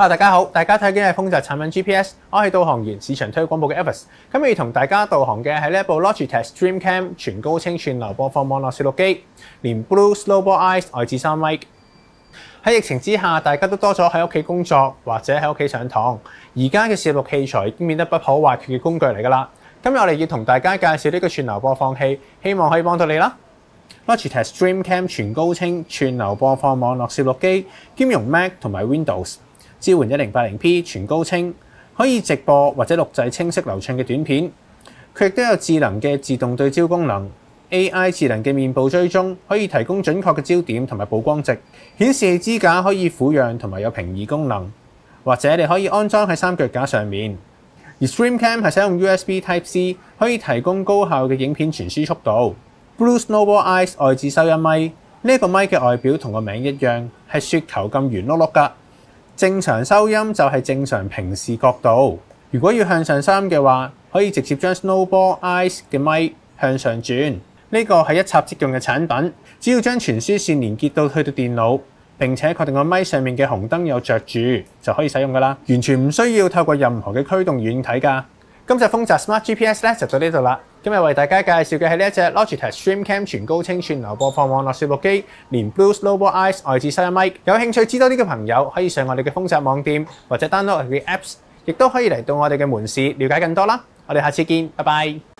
Hello，大家好，大家睇緊嘅風就係產品 GPS，我係導航員市場推廣部嘅 Evis。今日要同大家導航嘅係呢一部 Logitech StreamCam 全高清串流播放網絡攝錄機，連 Blue Snowball Ice 外置三 mic。喺疫情之下，大家都多咗喺屋企工作或者喺屋企上堂，而家嘅攝錄器材已經變得不可或缺嘅工具嚟㗎啦。今日我哋要同大家介紹呢個串流播放器，希望可以幫到你啦。Logitech StreamCam 全高清串流播放網絡攝錄機，兼容 Mac 同埋 Windows。支援一零八零 P 全高清，可以直播或者錄製清晰流暢嘅短片。佢亦都有智能嘅自動對焦功能，AI 智能嘅面部追蹤，可以提供準確嘅焦點同埋曝光值。顯示器支架可以俯仰同埋有平移功能，或者你可以安裝喺三腳架上面。而 StreamCam 係使用 USB Type C，可以提供高效嘅影片傳輸速度。Blue Snowball Ice 外置收音咪，呢個咪嘅外表同個名一樣，係雪球咁圓碌碌㗎。正常收音就係正常平視角度。如果要向上收音嘅話，可以直接將 Snowball Ice 嘅咪向上轉。呢個係一插即用嘅產品，只要將傳輸線連結到去到電腦，並且確定個咪上面嘅紅燈有着住，就可以使用㗎喇。完全唔需要透過任何嘅驅動軟體㗎。今集風澤 Smart GPS 咧就到呢度啦。今日為大家介紹嘅係呢一隻 Logitech StreamCam 全高清串流播放網絡攝錄機，連 Blue Snowball Ice 外置收音咪。有興趣知多啲嘅朋友，可以上我哋嘅風澤網店或者 download 我哋嘅 Apps，亦都可以嚟到我哋嘅門市了解更多啦。我哋下次見，拜拜。